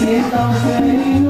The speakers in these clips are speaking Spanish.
天高水。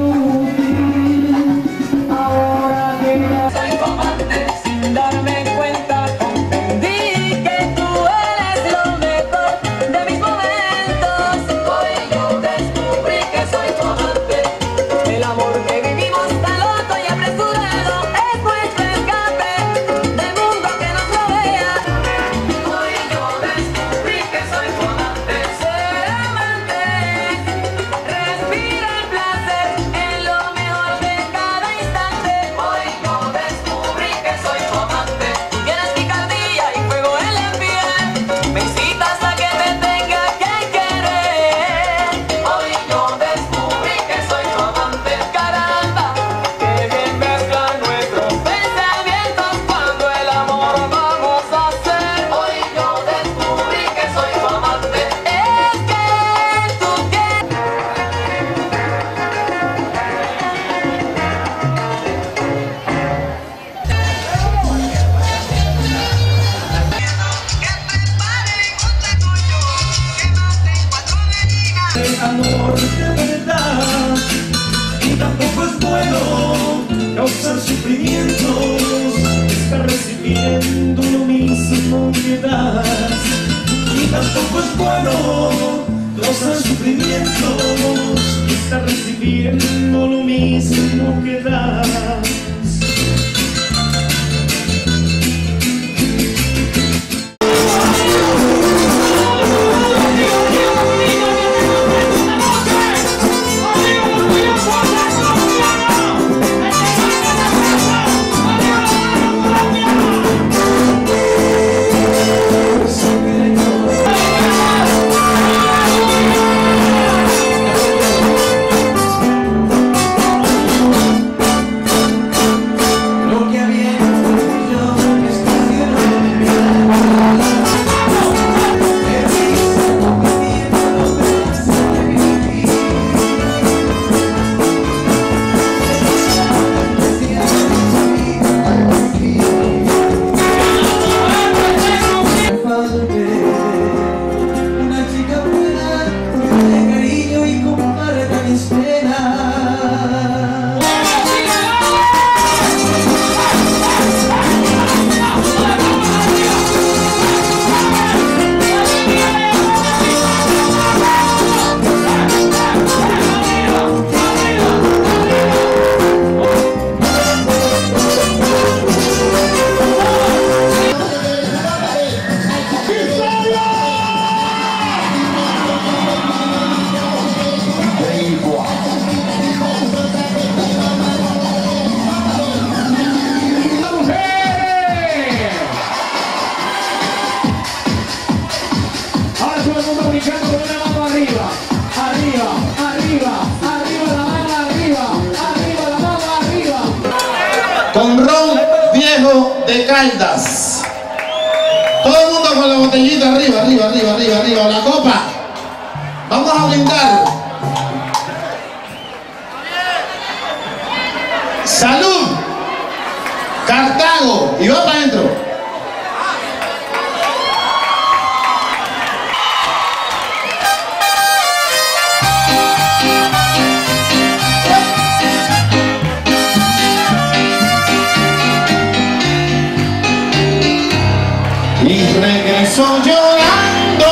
causar sufrimientos está recibiendo lo mismo que das. Y tampoco es bueno causar sufrimientos está recibiendo lo mismo que das. Caldas. Todo el mundo con la botellita arriba, arriba, arriba, arriba, arriba, la copa. Vamos a brindar. Salud. Cartago. Y va para adentro. regreso llorando.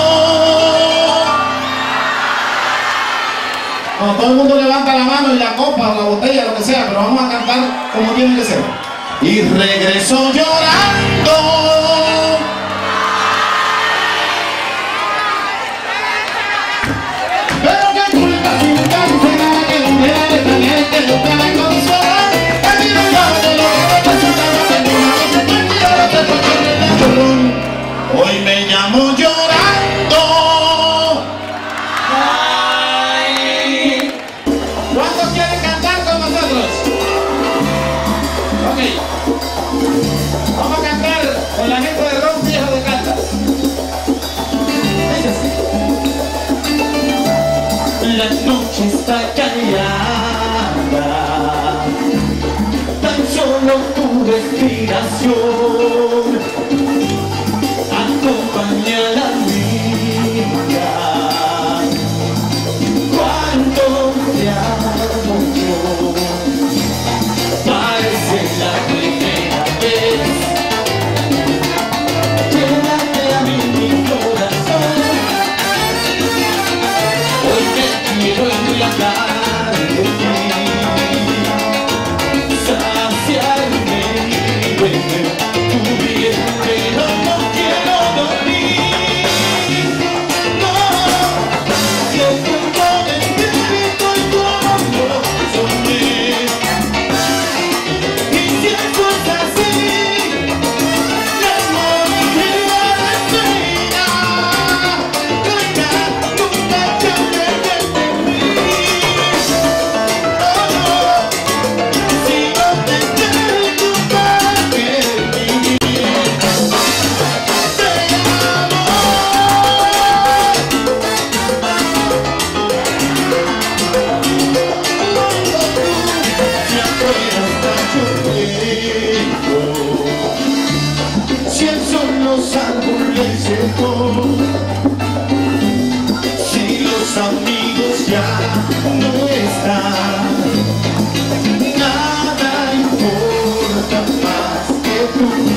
Cuando todo el mundo levanta la mano y la copa, o la botella, lo que sea, pero vamos a cantar como tiene que ser. Y regreso llorando. La noche está callada. Tan solo tu respiración não está Nada importa mais que o